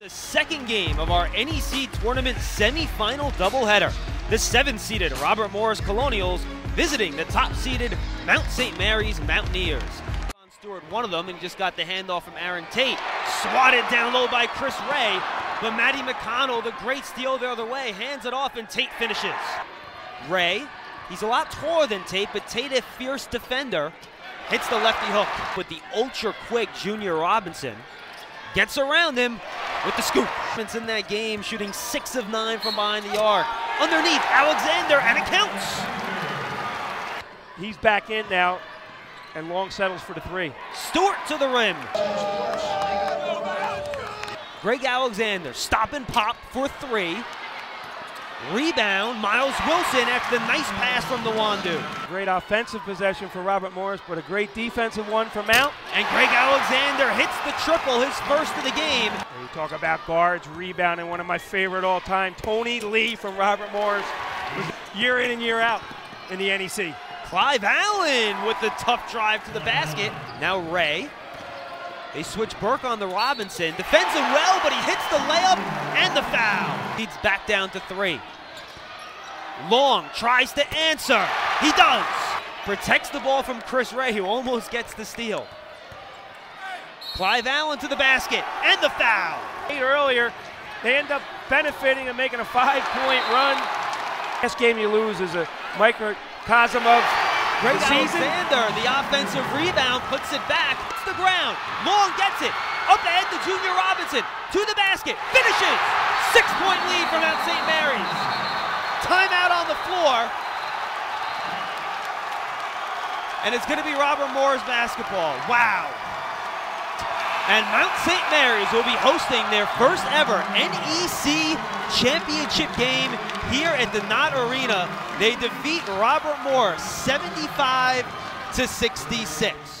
The second game of our NEC tournament semifinal doubleheader. The seven-seeded Robert Morris Colonials visiting the top-seeded Mount St. Mary's Mountaineers. Stewart, one of them, and just got the handoff from Aaron Tate. Swatted down low by Chris Wray, but Matty McConnell, the great steal the other way, hands it off and Tate finishes. Wray, he's a lot taller than Tate, but Tate, a fierce defender, hits the lefty hook with the ultra-quick Junior Robinson. Gets around him with the scoop. It's In that game, shooting six of nine from behind the arc. Underneath, Alexander, and it counts. He's back in now, and Long settles for the three. Stewart to the rim. Greg Alexander, stop and pop for three. Rebound, Miles Wilson after the nice pass from the Wandu. Great offensive possession for Robert Morris, but a great defensive one for Mount. And Greg Alexander hits the triple, his first of the game. You talk about guards, rebounding, one of my favorite all time, Tony Lee from Robert Morris, year in and year out in the NEC. Clive Allen with the tough drive to the basket. Now Wray. They switch Burke on the Robinson. Defends it well, but he hits the layup and the foul. Leads back down to three. Long tries to answer. He does. Protects the ball from Chris Wray, who almost gets the steal. Clive Allen to the basket and the foul. Earlier, they end up benefiting and making a five-point run. Last game you lose is a microcosm of Great season. Alexander, the offensive rebound, puts it back. It's the ground. Long gets it. Up ahead to Junior Robinson. To the basket. Finishes. Six-point lead for Mount St. Mary's. Timeout on the floor. And it's going to be Robert Morris basketball. Wow. And Mount St. Mary's will be hosting their first ever NEC championship game here at the Knott Arena. They defeat Robert Morris 75 to 66.